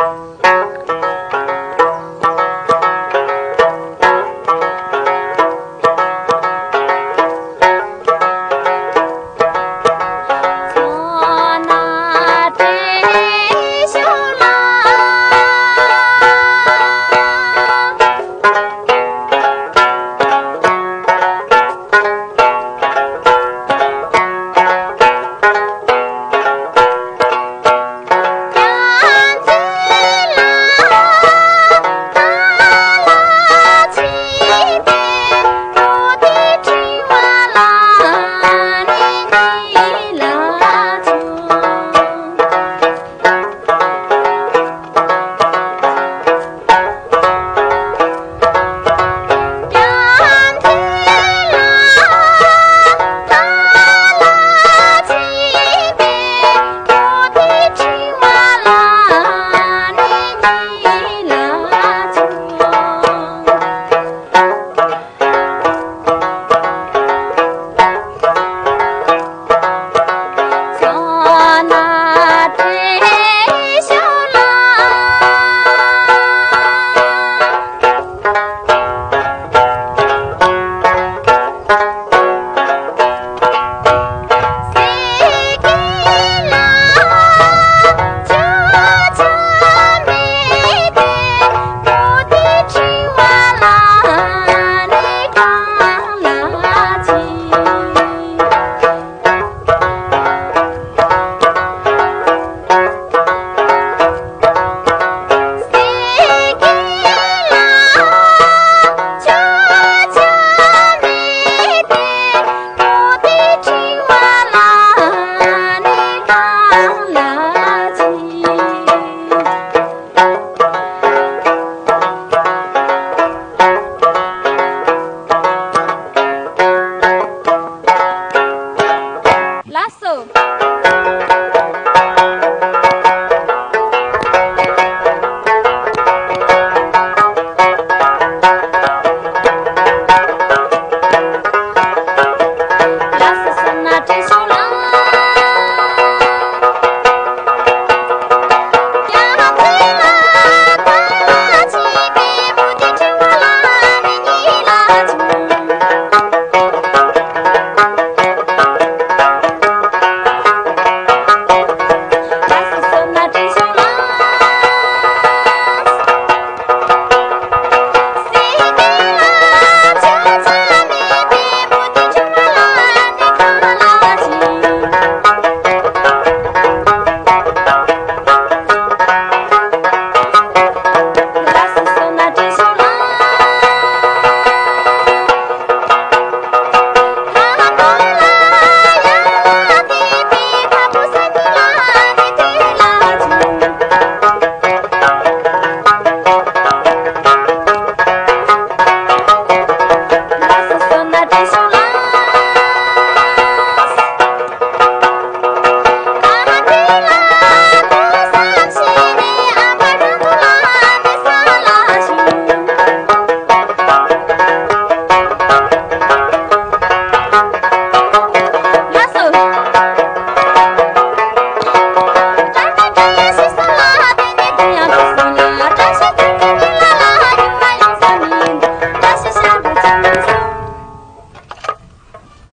Música